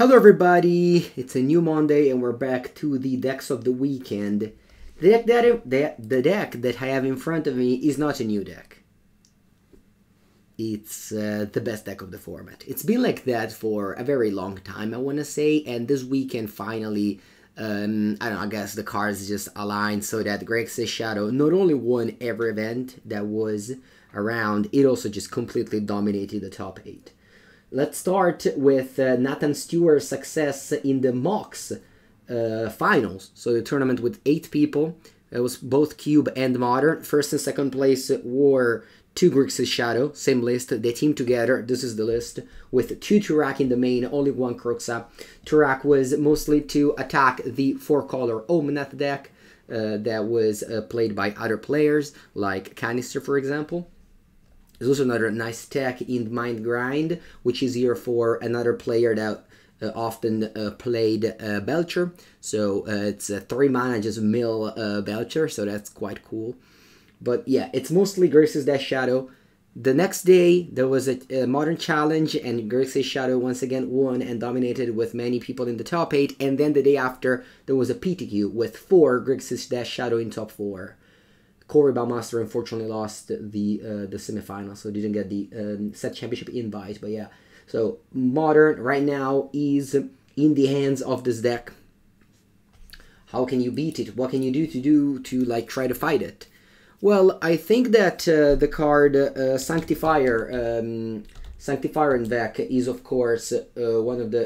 Hello everybody, it's a new Monday and we're back to the decks of the weekend. The deck that, that the deck that I have in front of me is not a new deck. It's uh, the best deck of the format. It's been like that for a very long time, I want to say, and this weekend finally, um, I don't know, I guess the cards just aligned so that Grixis Shadow not only won every event that was around, it also just completely dominated the top 8. Let's start with uh, Nathan Stewart's success in the Mox uh, finals. So the tournament with eight people. It was both Cube and Modern. First and second place were two Grixis Shadow, same list. They teamed together. This is the list with two Tourach in the main, only one Kroxa. Tourach was mostly to attack the four color Omnath deck uh, that was uh, played by other players, like Kanister, for example. There's also another nice tech in Mind Grind, which is here for another player that uh, often uh, played uh, Belcher. So uh, it's a three mana just mill uh, Belcher, so that's quite cool. But yeah, it's mostly Grixis Dash Shadow. The next day, there was a, a modern challenge, and Grixis Shadow once again won and dominated with many people in the top 8. And then the day after, there was a PTQ with 4 Grixis Dash Shadow in top 4. Corey Baumeister unfortunately lost the uh, the semifinal, so didn't get the um, set championship invite. But yeah, so modern right now is in the hands of this deck. How can you beat it? What can you do to do to like try to fight it? Well, I think that uh, the card uh, Sanctifier, um, Sanctifier en-Vec is of course uh, one of the,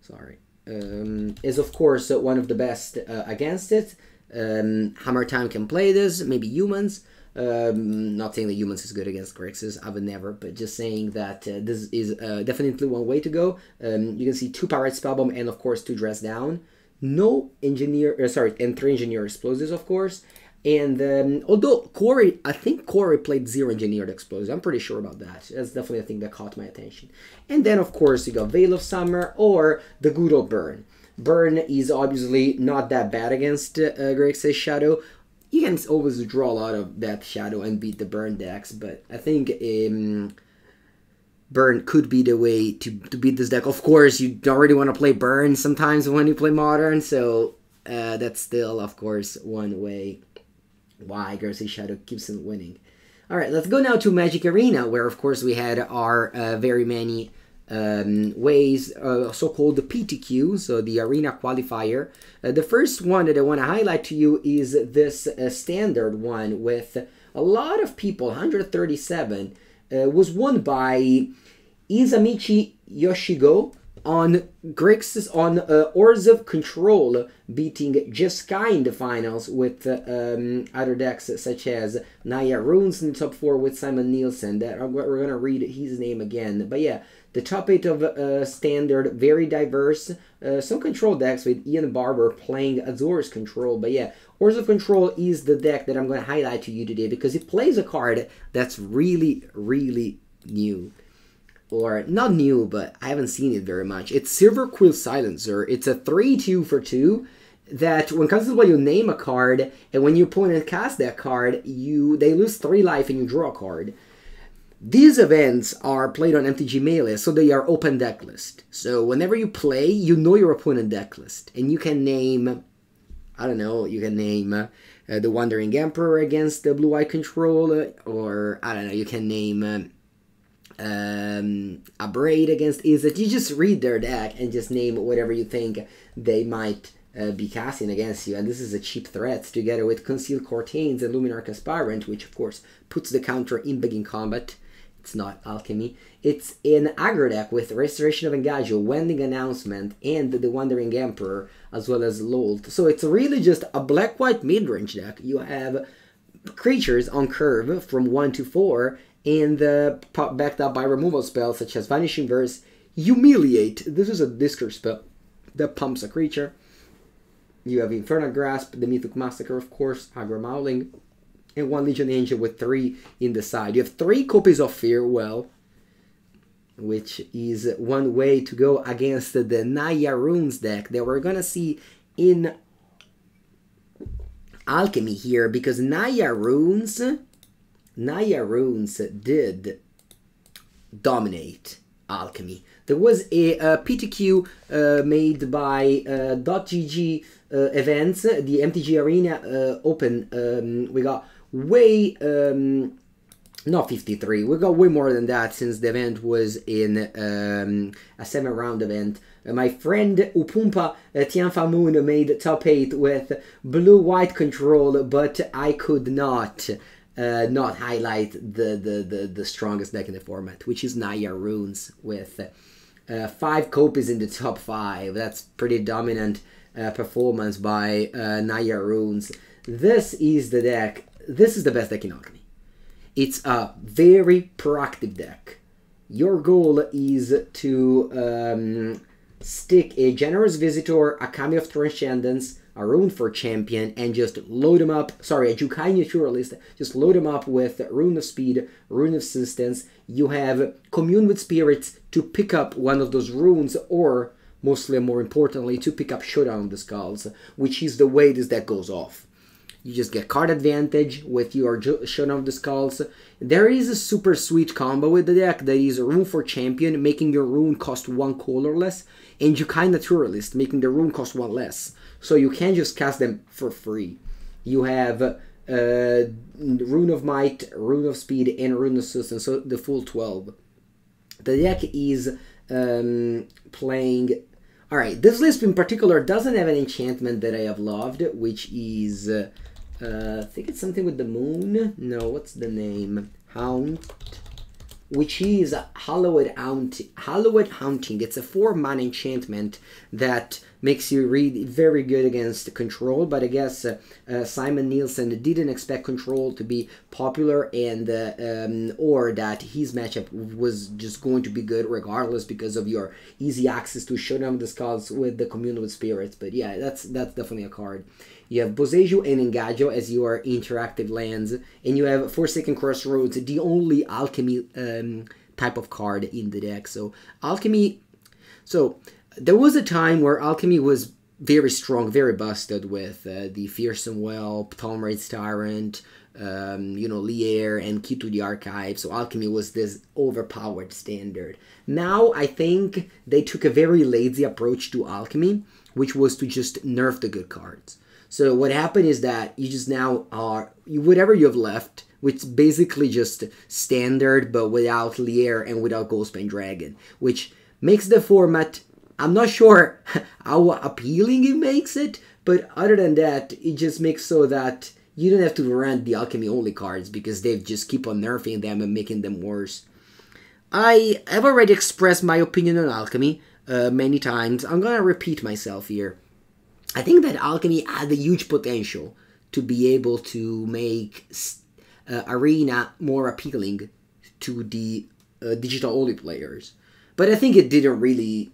sorry, um, is of course one of the best uh, against it. Um, Hammer Time can play this, maybe humans. Um, not saying that humans is good against Grixis, I would never, but just saying that uh, this is uh, definitely one way to go. Um, you can see two Pyrite Spellbomb and of course two Dress Down. No Engineer, uh, sorry, and three Engineer Explosives of course. And um, although Corey, I think Corey played zero engineered explosives. I'm pretty sure about that. That's definitely a thing that caught my attention. And then, of course, you got Veil of Summer or the good old Burn. Burn is obviously not that bad against uh, Grixis Shadow. You can always draw a lot of that Shadow and beat the Burn decks, but I think um, Burn could be the way to, to beat this deck. Of course, you really want to play Burn sometimes when you play Modern, so uh, that's still, of course, one way why Grixis Shadow keeps on winning. All right, let's go now to Magic Arena, where of course we had our uh, very many um, ways, uh, so-called the PTQ, so the Arena Qualifier. Uh, the first one that I want to highlight to you is this uh, standard one with a lot of people, 137, uh, was won by Izamichi Yoshigo, on Grixis on uh, of Control beating Jeskai in the finals with uh, um, other decks such as Naya Runes in the top four with Simon Nielsen. That we're gonna read his name again, but yeah, the top eight of uh, standard, very diverse. Uh, some control decks with Ian Barber playing Azor's Control, but yeah, Orzhov Control is the deck that I'm gonna highlight to you today because it plays a card that's really, really new or not new, but I haven't seen it very much. It's Silverquill Silencer. It's a 3-2 for 2 that when comes to play you name a card and when your opponent casts that card, you they lose 3 life and you draw a card. These events are played on MTG Melee, so they are open deck list. So whenever you play, you know your opponent deck list, and you can name, I don't know, you can name uh, the Wandering Emperor against the Blue Eye Control, or I don't know, you can name um, Abrade against Izzet. You just read their deck and just name whatever you think they might uh, be casting against you. And this is a cheap threat together with Concealed Curtains and Luminarch Aspirant, which of course puts the counter in begin combat. It's not alchemy. It's an aggro deck with Restoration of Eiganjo, Wedding Announcement, and the Wandering Emperor, as well as Lolth. So it's really just a black-white mid-range deck. You have creatures on curve from 1 to 4, and uh, backed up by removal spells such as Vanishing Verse, Humiliate. This is a discard spell that pumps a creature. You have Infernal Grasp, the Mythic Massacre, of course, Aggro Mauling, and one Legion Angel with three in the side. You have three copies of Farewell, which is one way to go against the Naya Runes deck that we're gonna see in Alchemy here, because Naya Runes Naya Runes did dominate alchemy. there was a, a PTQ uh, made by uh, .gg uh, events, the MTG Arena uh, Open. Um, we got way um, not 53 we got way more than that since the event was in um, a seven round event. Uh, my friend upumpa uh, tianfa moon made top 8 with blue white control but i could not uh, not highlight the, the, the, the strongest deck in the format which is naya runes with uh, five copies in the top five. That's pretty dominant uh, performance by uh, naya runes. This is the deck this is the best deck in alchemy it's a very proactive deck. Your goal is to um, stick a Generous Visitor, a Kami of Transcendence, a Runeforge Champion, and just load them up. Sorry, a Jukai Naturalist. Just load them up with Rune of Speed, Rune of Assistance. You have Commune with Spirits to pick up one of those runes, or mostly more importantly, to pick up Showdown of the Skulls, which is the way this deck goes off. You just get card advantage with your Showdown of the Skulls. There is a super sweet combo with the deck that is Runeforge Champion, making your rune cost one colorless, and you Jukai Naturalist, making the rune cost one less. So you can just cast them for free. You have uh, Rune of Might, Rune of Speed, and Rune of Assistance, so the full 12. The deck is um, playing Alright, this list in particular doesn't have an enchantment that I have loved, which is uh, uh, I think it's something with the moon. No, what's the name? Hound. Which is Hallowed, Haunt Hallowed Haunting. It's a 4 mana enchantment that makes you read very good against control. But I guess uh, uh, Simon Nielsen didn't expect control to be popular, and uh, um, or that his matchup was just going to be good regardless because of your easy access to Showdown the Skulls with the Communal Spirits. But yeah, that's that's definitely a card. You have Boseiju and Eiganjo as your interactive lands, and you have Forsaken Crossroads, the only alchemy um, type of card in the deck. So alchemy, so there was a time where alchemy was very strong, very busted with uh, the Fearsome Whelp, Tolra's Tyrant, um, you know, Lier and Key to the Archive. So alchemy was this overpowered standard. Now I think they took a very lazy approach to alchemy, which was to just nerf the good cards. So what happened is that you just now are whatever you have left, which basically just standard but without Lier and without Goldspan Dragon, which makes the format I'm not sure how appealing it makes it, but other than that, it just makes so that you don't have to run the alchemy only cards because they just keep on nerfing them and making them worse. I have already expressed my opinion on alchemy uh, many times. I'm gonna repeat myself here. I think that alchemy had a huge potential to be able to make uh, arena more appealing to the uh, digital only players, but I think it didn't really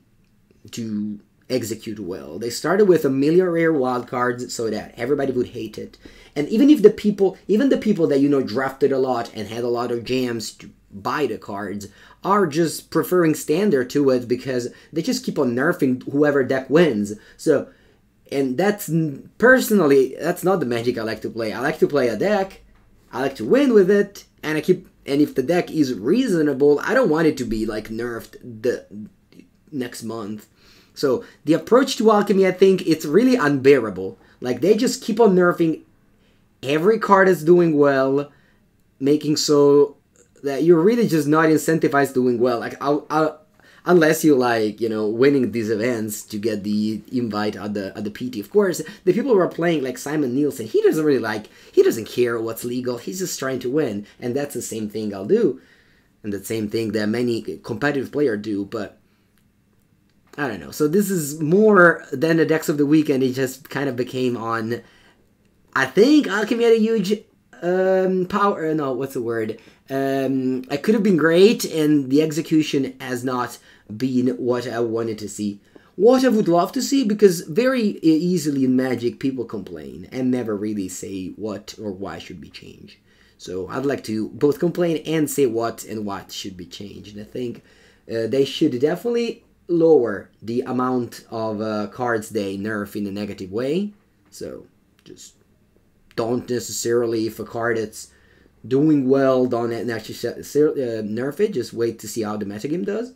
to execute well. They started with a million rare wildcards so that everybody would hate it. And even if the people, even the people that you know drafted a lot and had a lot of jams to buy the cards, are just preferring standard to it because they just keep on nerfing whoever deck wins. So, and that's personally, that's not the magic I like to play. I like to play a deck, I like to win with it, and I keep, and if the deck is reasonable, I don't want it to be like nerfed the next month so the approach to alchemy, I think, it's really unbearable. Like they just keep on nerfing every card that's doing well, making so that you're really just not incentivized doing well. Like I'll, I'll, unless you like you know winning these events to get the invite at the at the PT. Of course, the people who are playing like Simon Nielsen, he doesn't really like he doesn't care what's legal. He's just trying to win, and that's the same thing I'll do, and the same thing that many competitive players do. But I don't know. So this is more than the decks of the weekend. It just kind of became on. I think Alchemy had a huge um, power. No, what's the word? Um, it could have been great, and the execution has not been what I wanted to see. What I would love to see, because very easily in Magic people complain and never really say what or why should be changed. So I'd like to both complain and say what and what should be changed. And I think uh, they should definitely lower the amount of uh, cards they nerf in a negative way. So just don't necessarily, if a card that's doing well, don't actually uh, nerf it. Just wait to see how the metagame does.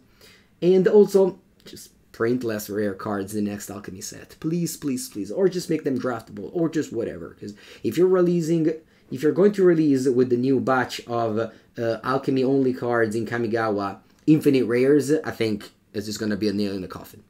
and also just print less rare cards in the next alchemy set please please please or just make them draftable or just whatever because if you're releasing if you're going to release with the new batch of uh, alchemy only cards in kamigawa infinite rares i think it's just going to be a nail in the coffin.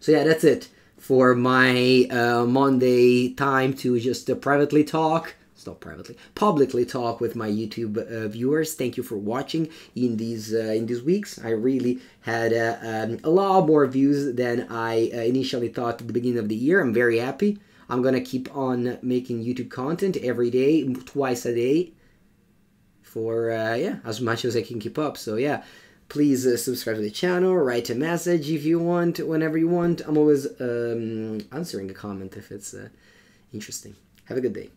So yeah that's it for my uh, monday time to just uh, privately talk stop privately publicly talk with my youtube uh, viewers. Thank you for watching in these uh, in these weeks. I really had uh, um, a lot more views than i uh, initially thought at the beginning of the year. I'm very happy. I'm gonna keep on making youtube content every day twice a day for uh, yeah as much as i can keep up. So yeah please uh, subscribe to the channel write a message if you want whenever you want. I'm always um, answering a comment if it's interesting. Have a good day